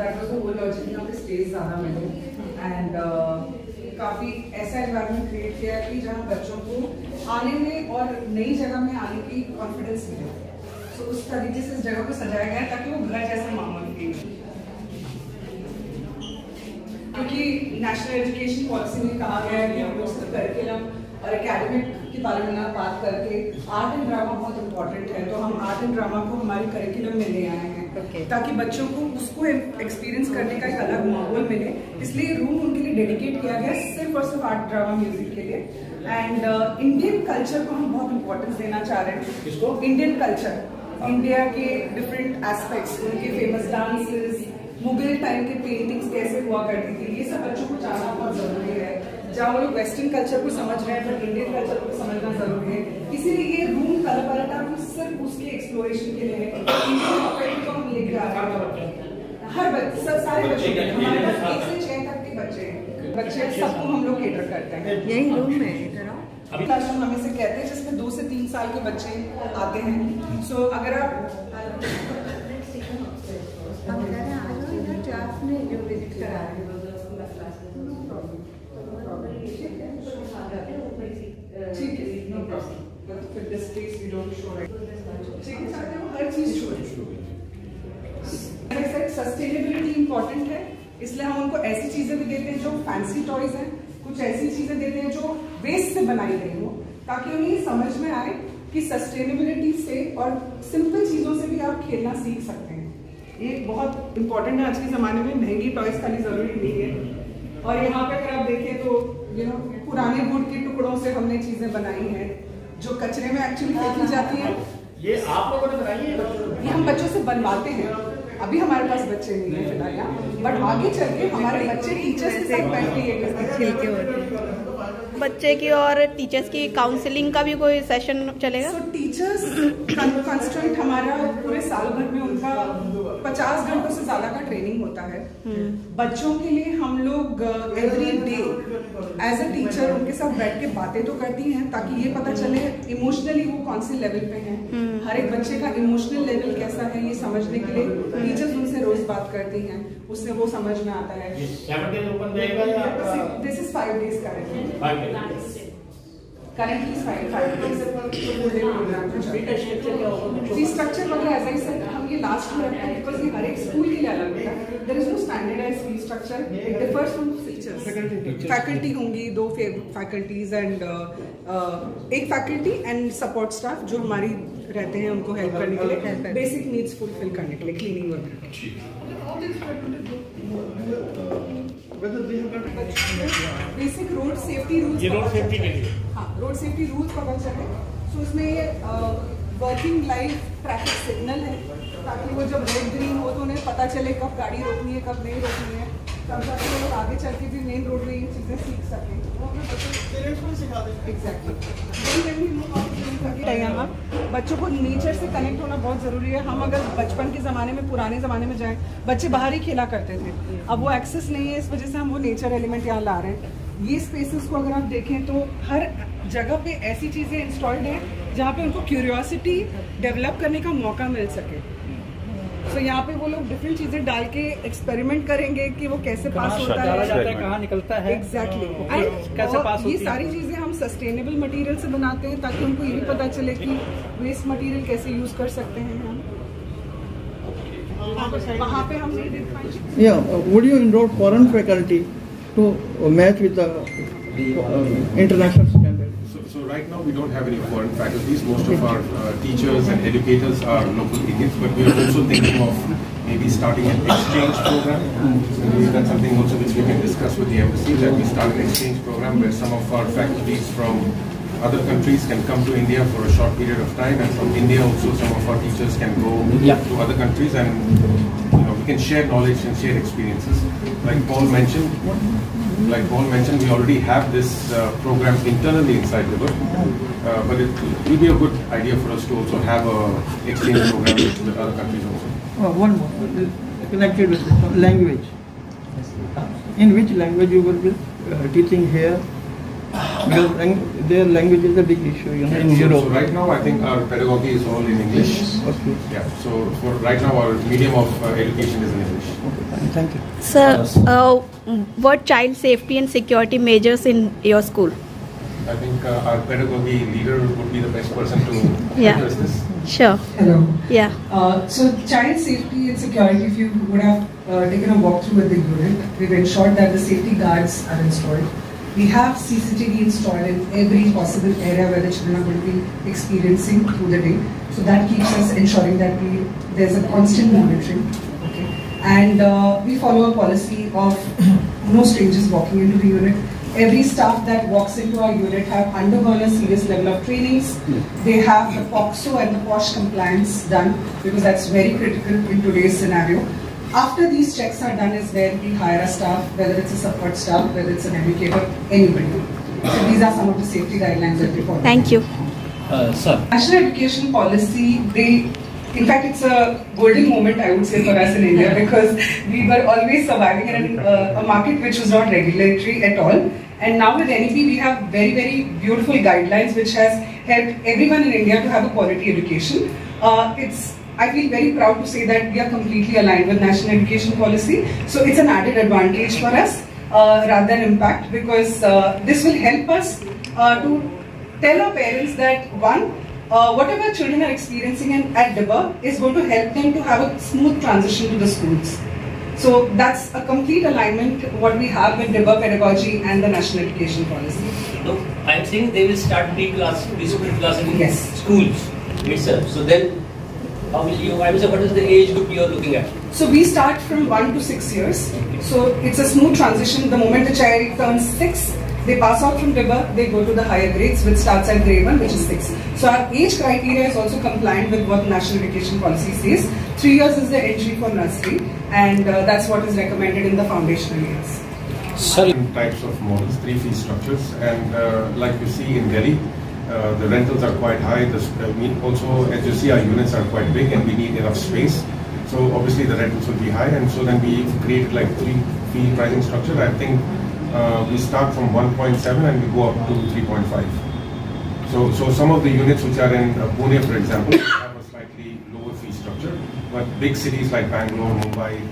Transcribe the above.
That was the whole logic यहाँ पे space ज़्यादा मिले। एंड काफ़ी ऐसा एनवायरनमेंट क्रिएट किया कि जहाँ बच्चों को आने में और नई जगह में आने की कॉन्फिडेंस मिले। सो उस तरीके से इस जगह को सजाया गया ताकि वो घर जैसा माहौल फील क्योंकि नेशनल एजुकेशन पॉलिसी में कहा गया है कि हम लोग करिकुलम और एकेडमिक के बारे में ना बात करके आर्ट एंड ड्रामा बहुत इम्पोर्टेंट है। तो हम आर्ट एंड ड्रामा को हमारे करिकुलम में ले आए हैं. ताकि बच्चों को उसको एक्सपीरियंस करने का एक अलग माहौल मिले। इसलिए रूम उनके लिए डेडिकेट किया गया सिर्फ़ और सिर्फ़ आर्ट ड्रामा म्यूज़िक के लिए। एंड इंडियन कल्चर को हम बहुत इंपॉर्टेंस देना चाह रहे हैं। किसको? इंडियन कल्चर इंडिया के डिफरेंट एस्पेक्ट्स उनके फ़ेमस डांसेस मुगल टाइम के पेंटिंग्स कैसे हुआ करती थी ये सब बच्चों को जानना बहुत ज़रूरी है। जहाँ वो लोग वेस्टर्न कल्चर को समझ रहे हैं पर इंडियन कल्चर को समझना ज़रूरी है। इसीलिए ये रूम कलर पलटा हम सिर्फ़ उसके एक्सप्लोरेशन के लिए है इंडियन ऑपरेट को हम लेकर आ रहे हैं। हर बच्चे सब सारे बच्चे हमारे पास एक से छह तक के बच्चे हैं। बच्चे सबको हम लोग केटर करते हैं। यही रूम है इधर आओ। क्लासरूम हमें से कहते हैं जिसमें दो से तीन साल के बच्चे आते हैं। सो अगर आप हम कह रहे हैं वी हर चीज़ सस्टेनेबिलिटी इंपॉर्टेंट है। इसलिए हम उनको ऐसी चीज़ें भी देते हैं जो फैंसी टॉयज हैं। कुछ ऐसी चीज़ें देते हैं जो वेस्ट से बनाई गई हो ताकि उन्हें समझ में आए कि सस्टेनेबिलिटी से और सिंपल चीज़ों से भी आप खेलना सीख सकते हैं। ये बहुत इंपॉर्टेंट है। आज के जमाने में महँगी टॉयज खाली ज़रूरी नहीं है। और यहाँ पे अगर आप देखें तो यू नो पुराने वुड के टुकड़ों से हमने चीज़ें बनाई हैं। जो कचरे में एक्चुअली फेंकी जाती है। ये आप लोगों ने बनाई है? ये हम बच्चों से बनवाते हैं। अभी हमारे पास बच्चे नहीं है फ़िलहाल यहाँ बट आगे चल के हमारे बच्चे टीचर्स के साथ बैठ के ये करते होते हैं। बच्चे की और टीचर्स की काउंसलिंग का भी कोई सेशन चलेगा? टीचर्स कंस्टेंट हमारा पूरे साल भर में उनका पचास घंटों से ज़्यादा का ट्रेनिंग होता है। बच्चों के लिए हम लोग every day as a teacher उनके साथ बैठ के बातें तो करती हैं ताकि ये पता चले इमोशनली वो कौन से लेवल पे हैं। हर एक बच्चे का इमोशनल लेवल कैसा है ये समझने के लिए टीचर्स उनसे रोज बात करती हैं। उससे वो समझ में आता है। दिस इज़ फाइव डेज़ है। स्ट्रक्चर वगैरह ऐसा ही सर हम ये लास्ट में रखते हैं बिकॉज़ ये हर एक स्कूल के लिए अलग होता है। There is no standardise fee structure it differs from teachers faculty होंगी दो फैकल्टीज एंड एक फैकल्टी एंड सपोर्ट स्टाफ जो हमारी रहते हैं उनको हेल्प करने के लिए बेसिक नीड्स फुलफिल करने के लिए क्लीनिंग वगैरह basic road safety rules road safety के लिए। हाँ रोड सेफ्टी रूल्स पता चले सो उसमें वर्किंग लाइफ ट्रैफ़िक सिग्नल है ताकि वो जब रेड ग्रीन हो तो उन्हें पता चले कब गाड़ी रोकनी है कब नहीं रोकनी है। लोग चल के भी मेन रोड में ये चीज़ें सीख सकें। यहाँ बच्चों को नेचर से कनेक्ट होना बहुत ज़रूरी है। हम अगर बचपन के ज़माने में, पुराने ज़माने में जाएँ, बच्चे बाहर ही खेला करते थे। अब वो एक्सेस नहीं है इस वजह से हम वो नेचर एलिमेंट यहाँ ला रहे हैं। ये स्पेसेस को अगर आप देखें तो हर जगह पे ऐसी चीज़ें इंस्टॉल्ड हैं जहाँ पे उनको क्यूरियोसिटी डेवलप करने का मौका मिल सके। तो यहाँ पे वो लोग डिफरेंट चीज़ें डाल के एक्सपेरिमेंट करेंगे कि वो कैसे पास होता है। कहाँ निकलता है एग्जैक्टली कैसे पास ये सारी चीज़ें हम सस्टेनेबल मटेरियल से बनाते हैं ताकि उनको ये भी पता चले कि वेस्ट मटेरियल कैसे यूज़ कर सकते हैं हम। वहाँ पे हम नहीं देख पाएँगे Yeah, uh, would you enroll foreign faculty to now we don't have any foreign faculties. Most of our uh, teachers and educators are local Indians, but we are also thinking of maybe starting an exchange program. That's something also which we can discuss with the embassy that we start an exchange program where some of our faculties from other countries can come to India for a short period of time, and from India also some of our teachers can go to other countries and you know we can share knowledge and share experiences. Like Paul mentioned, like Paul mentioned, we already have this uh, program internally inside Liver, uh, but it will be a good idea for us to also have a exchange program with, with other countries also. Uh, one more, uh, connected with this language. In which language you will be uh, teaching here? Because lang- their language is a big issue, you know, in so, Europe. so right now, I think our pedagogy is all in English. Okay. Yeah. So for right now, our medium of uh, education is in English. Okay, fine. Thank you. Sir, uh, what child safety and security measures in your school? I think uh, our pedagogy leader would be the best person to Yeah. address this. Sure. Hello. Yeah. Uh, so child safety and security, if you would have uh, taken a walk through with the unit, we've ensured that the safety guards are installed. We have CCTV installed in every possible area where the children are going to be experiencing through the day. So that keeps us ensuring that we there's a constant monitoring. Okay. And uh, we follow a policy of no strangers walking into the unit. Every staff that walks into our unit have undergone a serious level of trainings. They have the POXO and the POSH compliance done because that's very critical in today's scenario. After these checks are done is where we hire a staff, whether it's a support staff, whether it's an educator, anybody. So these are some of the safety guidelines that we follow. Thank you. Uh, sir, National education policy, they, in fact, it's a golden moment, I would say, for us in India because we were always surviving in uh, a market which was not regulatory at all. And now with NEP, we have very, very beautiful guidelines which has helped everyone in India to have a quality education. Uh, it's I feel very proud to say that we are completely aligned with national education policy. So it's an added advantage for us uh, rather than impact because uh, this will help us uh, to tell our parents that one, uh, whatever children are experiencing in, at DIBA is going to help them to have a smooth transition to the schools. So that's a complete alignment what we have with DIBA pedagogy and the national education policy. No, I'm saying they will start pre-class, preschool class in Yes. schools itself. So then, how will you? I was what is the age group you are looking at? So we start from one to six years. So it's a smooth transition. The moment the child turns six, they pass out from DIBA, they go to the higher grades, which starts at grade one, which is six. So our age criteria is also compliant with what national education policy says. Three years is the entry for nursery, and uh, that's what is recommended in the foundational years. sir, Different types of models, three fee structures, and uh, like you see in Delhi, uh, the rentals are quite high. The, uh, we also, as you see, our units are quite big, and we need enough space. So obviously the rentals will be high, and so then we created like three fee pricing structure. I think uh, we start from 1.7 and we go up to 3.5. So, so some of the units which are in uh, Pune, for example, have a slightly lower fee structure, but big cities like Bangalore, Mumbai,